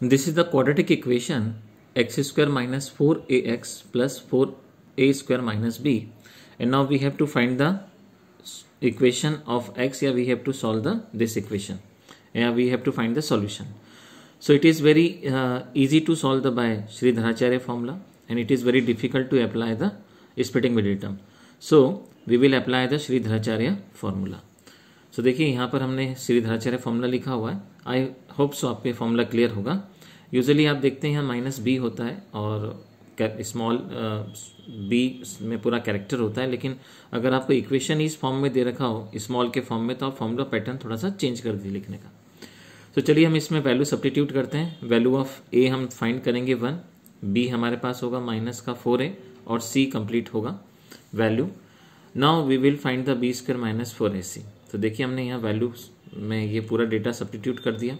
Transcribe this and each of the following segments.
This is the quadratic equation x square minus 4ax plus 4a square minus b. And now we have to find the equation of x. Yeah we have to solve the this equation. Yeah we have to find the solution. So it is very uh, easy to solve the by Sridharacharya formula and it is very difficult to apply the splitting middle term so we will apply the Sridharacharya formula सो देखिए यहाँ पर हमने Shridharacharya formula लिखा हुआ है। I hope so आपके formula clear होगा। Usually आप देखते हैं यहाँ माइनस बी होता है और स्मॉल बी uh, में पूरा कैरेक्टर होता है लेकिन अगर आपको इक्वेशन इस फॉर्म में दे रखा हो स्मॉल के फॉर्म में तो आप फॉर्मूला पैटर्न थोड़ा सा चेंज कर दीजिए लिखने का। तो चलिए हम इसमें वैल्यू सब्सटीट्यूट करते हैं। वैल्यू ऑफ़ ए हम फाइंड करेंगे वन बी हमारे पास होगा माइनस का फोर ए और सी कंप्लीट होगा value now we will find the b square minus four a c तो देखिए हमने यहाँ वैल्यू में ये पूरा डेटा सब्टीट्यूट कर दिया।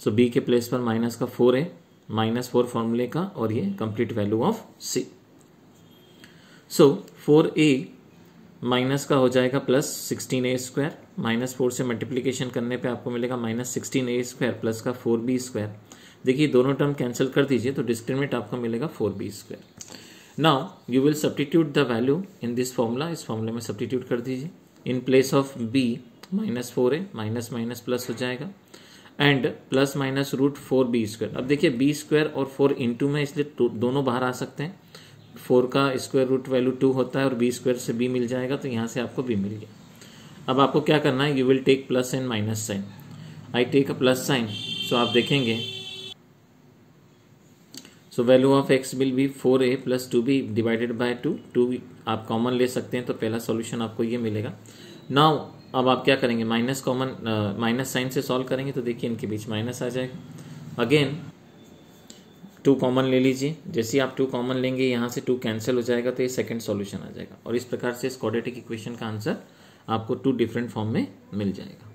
सो बी के प्लेस पर माइनस का फोर है माइनस फोर फॉर्मूले का और ये complete value of c so four a minus का हो जाएगा plus sixteen a square minus four से मल्टीप्लीकेशन करने पे आपको मिलेगा minus sixteen a square plus का फोर बी स्क्वायर देखिए, दोनों टर्म कैंसिल कर दीजिए तो डिस्क्रिमिनेट आपको मिलेगा four b square now you will substitute the value in this formula इस फॉर्मूले में सब्टीट्यूट कर दीजिए। In place of b minus four है माइनस माइनस प्लस हो जाएगा. And plus minus root four b square अब देखिए बी स्क्वायर और फोर इंटू में इसलिए दोनों बाहर आ सकते हैं. फोर का स्क्वायर रूट वैल्यू टू होता है और बी स्क्वायर से बी मिल जाएगा तो यहाँ से आपको बी मिल गया. अब आपको क्या करना है? You will take plus and minus sign I take a plus sign so आप देखेंगे so value of x will be four a plus two b divided by two two आप कॉमन ले सकते हैं तो पहला सॉल्यूशन आपको ये मिलेगा। नाउ अब आप क्या करेंगे? माइनस कॉमन माइनस साइन से सॉल्व करेंगे तो देखिए इनके बीच माइनस आ जाएगा। अगेन टू कॉमन ले लीजिए। जैसे आप टू कॉमन लेंगे, यहाँ से टू कैंसिल हो जाएगा तो ये सेकंड सॉल्यूशन आ जाएगा। और इस प्रकार से इस क्वाड्रेटिक इक्वेशन का आंसर आपको टू डिफरेंट फॉर्म में मिल जाएगा।